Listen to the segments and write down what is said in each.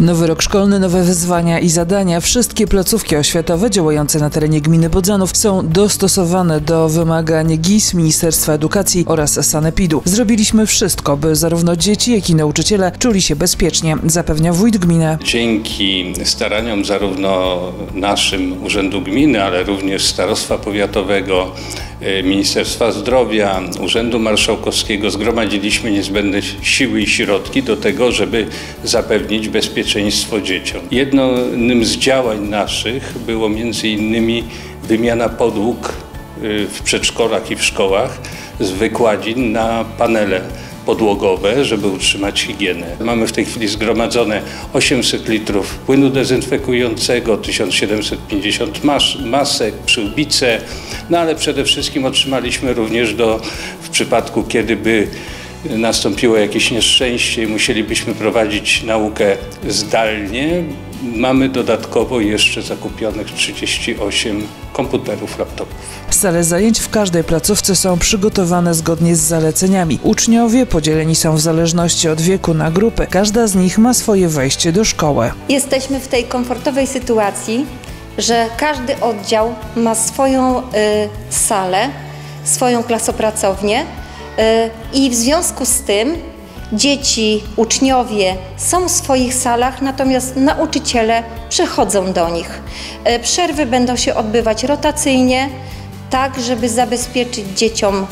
Nowy rok szkolny, nowe wyzwania i zadania. Wszystkie placówki oświatowe działające na terenie gminy Bodzanów są dostosowane do wymagań GIS, Ministerstwa Edukacji oraz Sanepidu. Zrobiliśmy wszystko, by zarówno dzieci, jak i nauczyciele czuli się bezpiecznie, zapewnia wójt gminy. Dzięki staraniom zarówno naszym Urzędu Gminy, ale również Starostwa Powiatowego, Ministerstwa Zdrowia, Urzędu Marszałkowskiego zgromadziliśmy niezbędne siły i środki do tego, żeby zapewnić bezpieczeństwo dzieciom. Jednym z działań naszych było między innymi wymiana podłóg y, w przedszkolach i w szkołach z wykładzin na panele podłogowe, żeby utrzymać higienę. Mamy w tej chwili zgromadzone 800 litrów płynu dezynfekującego, 1750 mas masek, przyłbice, no ale przede wszystkim otrzymaliśmy również do, w przypadku kiedy by nastąpiło jakieś nieszczęście i musielibyśmy prowadzić naukę zdalnie, mamy dodatkowo jeszcze zakupionych 38 komputerów, laptopów. Sale zajęć w każdej placówce są przygotowane zgodnie z zaleceniami. Uczniowie podzieleni są w zależności od wieku na grupy. Każda z nich ma swoje wejście do szkoły. Jesteśmy w tej komfortowej sytuacji, że każdy oddział ma swoją y, salę, swoją klasopracownię y, i w związku z tym dzieci, uczniowie są w swoich salach, natomiast nauczyciele przechodzą do nich. Y, przerwy będą się odbywać rotacyjnie, tak żeby zabezpieczyć dzieciom y,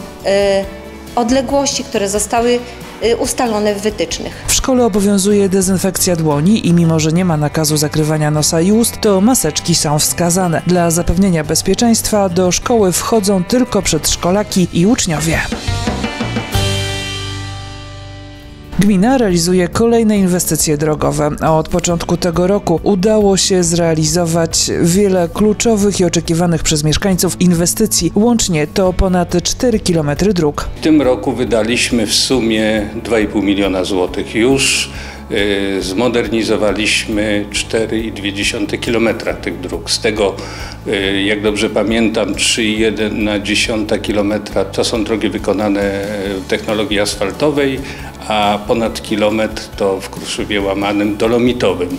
odległości, które zostały y, ustalone w wytycznych. W szkole obowiązuje dezynfekcja dłoni i mimo, że nie ma nakazu zakrywania nosa i ust, to maseczki są wskazane. Dla zapewnienia bezpieczeństwa do szkoły wchodzą tylko przedszkolaki i uczniowie. Gmina realizuje kolejne inwestycje drogowe, a od początku tego roku udało się zrealizować wiele kluczowych i oczekiwanych przez mieszkańców inwestycji. Łącznie to ponad 4 km dróg. W tym roku wydaliśmy w sumie 2,5 miliona złotych już. y, Zmodernizowaliśmy 4,2 km tych dróg. Z tego, y, jak dobrze pamiętam, 3,1 km to są drogi wykonane w technologii asfaltowej, a ponad kilometr to w Kruszywie łamanym dolomitowym.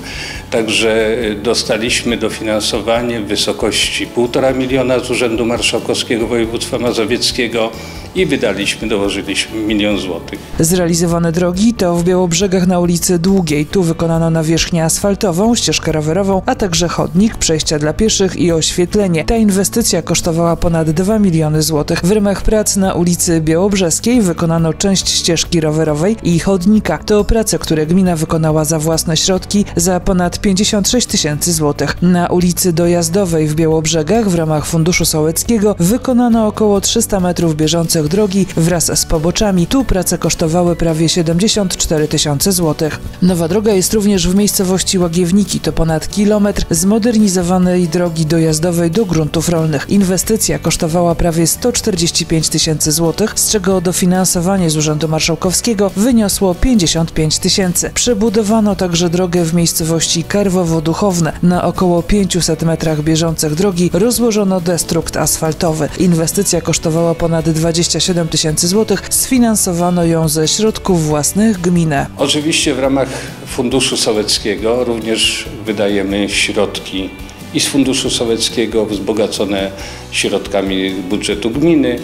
Także y, dostaliśmy dofinansowanie w wysokości 1,5 miliona z Urzędu Marszałkowskiego Województwa Mazowieckiego i wydaliśmy, dołożyliśmy milion złotych. Zrealizowane drogi to w Białobrzegach na ulicy Długiej. Tu wykonano nawierzchnię asfaltową, ścieżkę rowerową, a także chodnik, przejścia dla pieszych i oświetlenie. Ta inwestycja kosztowała ponad 2 miliony złotych. W ramach prac na ulicy Białobrzeskiej wykonano część ścieżki rowerowej i chodnika. To prace, które gmina wykonała za własne środki za ponad 56 tysięcy złotych. Na ulicy Dojazdowej w Białobrzegach w ramach Funduszu Sołeckiego wykonano około 300 metrów bieżących drogi wraz z poboczami. Tu prace kosztowały prawie 74 tysiące złotych. Nowa droga jest również w miejscowości Łagiewniki. To ponad kilometr zmodernizowanej drogi dojazdowej do gruntów rolnych. Inwestycja kosztowała prawie 145 tysięcy złotych, z czego dofinansowanie z Urzędu Marszałkowskiego wyniosło 55 tysięcy. Przebudowano także drogę w miejscowości Karwowo-Duchowne. Na około 500 metrach bieżących drogi rozłożono destrukt asfaltowy. Inwestycja kosztowała ponad 27 tysięcy złotych. Sfinansowano ją ze środków własnych gminy. Oczywiście w ramach Funduszu Sołeckiego również wydajemy środki i z Funduszu Sołeckiego wzbogacone środkami budżetu gminy.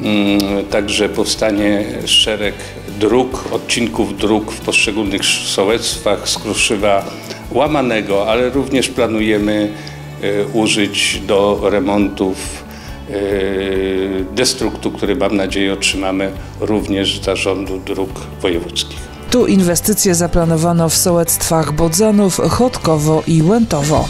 Mm, Także powstanie szereg dróg, odcinków dróg w poszczególnych sołectwach z Kruszywa Łamanego, ale również planujemy e, użyć do remontów destruktu, który mam nadzieję otrzymamy również z Zarządu Dróg Wojewódzkich. Tu inwestycje zaplanowano w sołectwach Bodzanów, Chodkowo i Łętowo.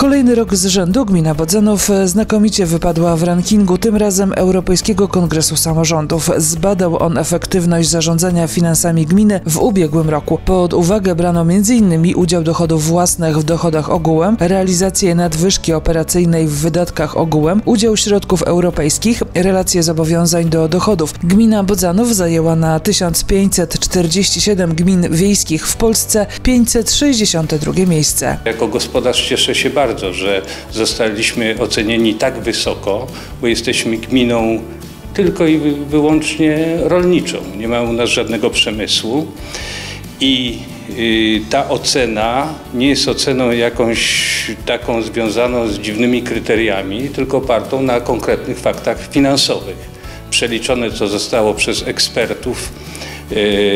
Kolejny rok z rzędu gmina Bodzanów znakomicie wypadła w rankingu, tym razem Europejskiego Kongresu Samorządów. Zbadał on efektywność zarządzania finansami gminy w ubiegłym roku. Pod uwagę brano m.in. udział dochodów własnych w dochodach ogółem, realizację nadwyżki operacyjnej w wydatkach ogółem, udział środków europejskich, relacje zobowiązań do dochodów. Gmina Bodzanów zajęła na 1547 gmin wiejskich w Polsce 562 miejsce. Jako gospodarz cieszę się bardzo, że zostaliśmy ocenieni tak wysoko, bo jesteśmy gminą tylko i wy- wyłącznie rolniczą. Nie ma u nas żadnego przemysłu i y, ta ocena nie jest oceną jakąś taką związaną z dziwnymi kryteriami, tylko opartą na konkretnych faktach finansowych. Przeliczone co zostało przez ekspertów,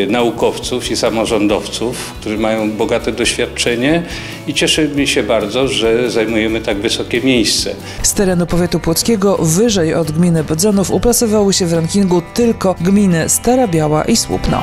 naukowców i samorządowców, którzy mają bogate doświadczenie i cieszymy się bardzo, że zajmujemy tak wysokie miejsce. Z terenu powiatu płockiego wyżej od gminy Bodzanów uplasowały się w rankingu tylko gminy Stara Biała i Słupno.